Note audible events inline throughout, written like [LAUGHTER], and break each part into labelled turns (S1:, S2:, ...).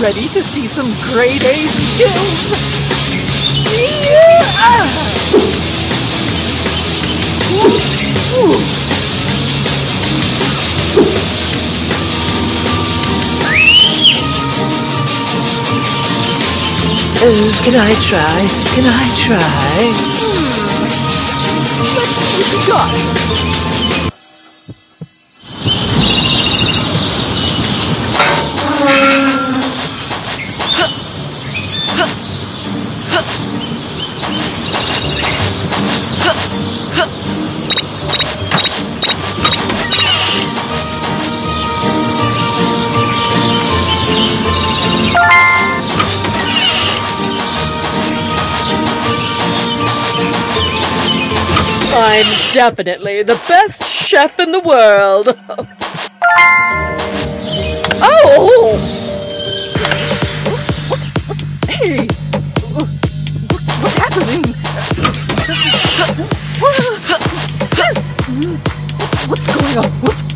S1: Ready to see some grade A skills! Yeah!
S2: Oh, can I try? Can I try? Hmm.
S1: Let's see what you got. I'm definitely the best chef in the world. [LAUGHS] oh! Hey! What's happening? [LAUGHS] What's going on? What's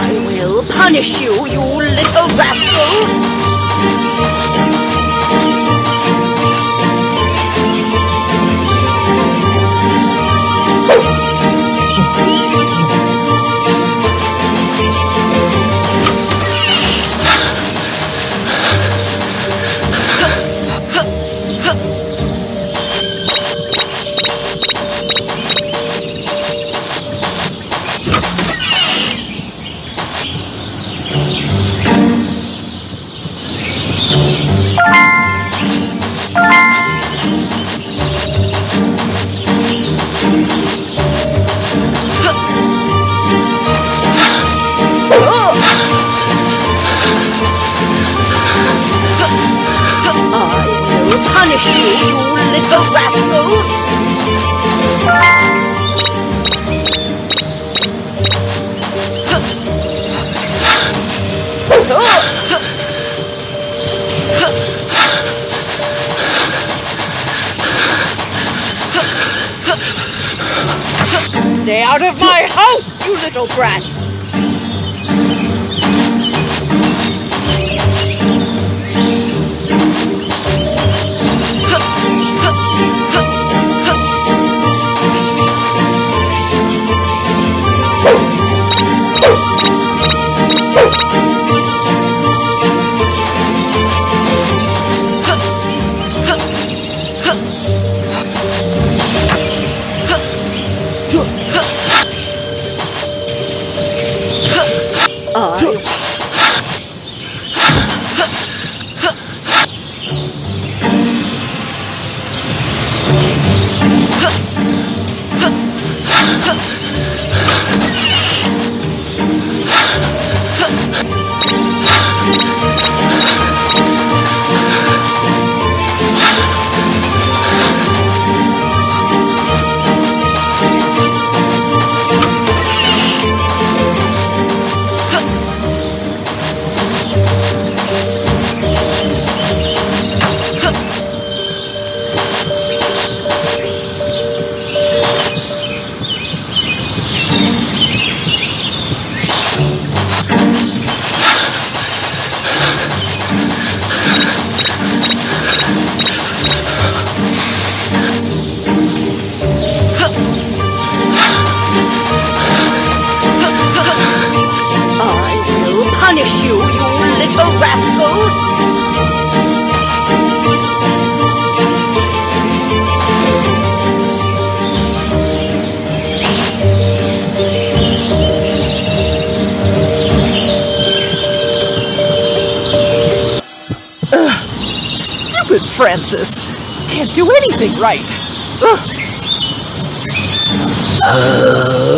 S1: I will punish you, you little rascal! Punish you, you little rascals! Stay out of my house, you little brat! I you rascals! Ugh.
S3: stupid Francis. Can't do anything right. Ugh. Uh,